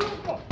grupo.